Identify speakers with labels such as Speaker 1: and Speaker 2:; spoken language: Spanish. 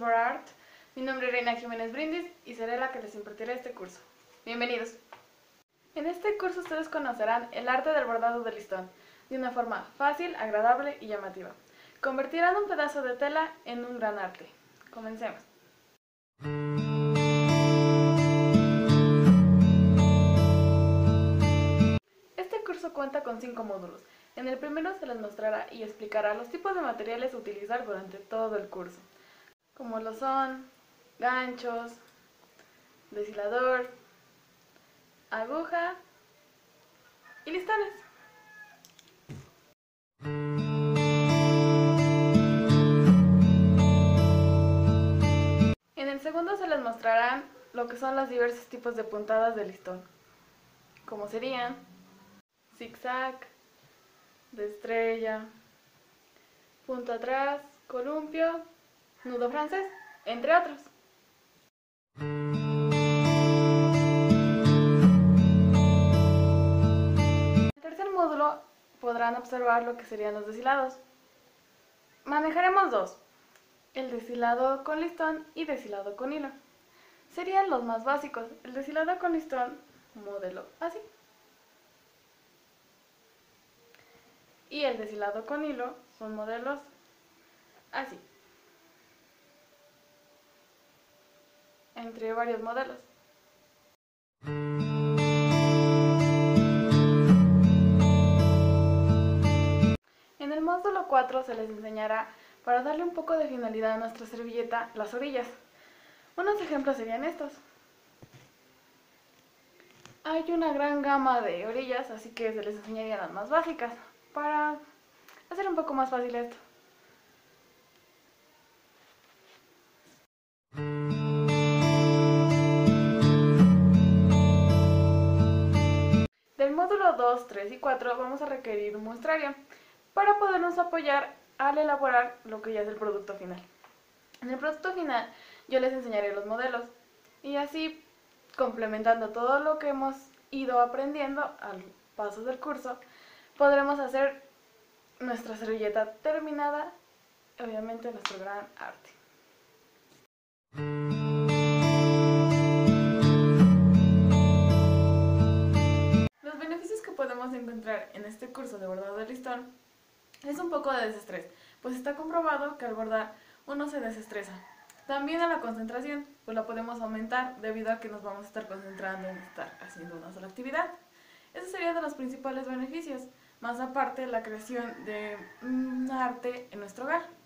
Speaker 1: Es Art. Mi nombre es Reina Jiménez Brindis y seré la que les impartiré este curso. Bienvenidos. En este curso ustedes conocerán el arte del bordado de listón, de una forma fácil, agradable y llamativa. Convertirán un pedazo de tela en un gran arte. Comencemos. Este curso cuenta con cinco módulos. En el primero se les mostrará y explicará los tipos de materiales a utilizar durante todo el curso, como lo son ganchos, deshilador, aguja y listones. En el segundo se les mostrarán lo que son los diversos tipos de puntadas de listón, como serían zigzag, de estrella, punto atrás, columpio, nudo francés, entre otros. En el tercer módulo podrán observar lo que serían los deshilados. Manejaremos dos, el deshilado con listón y deshilado con hilo. Serían los más básicos, el deshilado con listón, modelo así. y el deshilado con hilo son modelos así. Entre varios modelos. En el módulo 4 se les enseñará, para darle un poco de finalidad a nuestra servilleta, las orillas. Unos ejemplos serían estos. Hay una gran gama de orillas, así que se les enseñaría las más básicas para hacer un poco más fácil esto. 2, 3 y 4 vamos a requerir un muestrario para podernos apoyar al elaborar lo que ya es el producto final. En el producto final yo les enseñaré los modelos y así complementando todo lo que hemos ido aprendiendo al paso del curso, podremos hacer nuestra servilleta terminada, obviamente nuestro gran arte. Encontrar en este curso de bordado de listón es un poco de desestrés, pues está comprobado que al bordar uno se desestresa. También a la concentración, pues la podemos aumentar debido a que nos vamos a estar concentrando en estar haciendo una sola actividad. Ese sería de los principales beneficios más aparte la creación de un arte en nuestro hogar.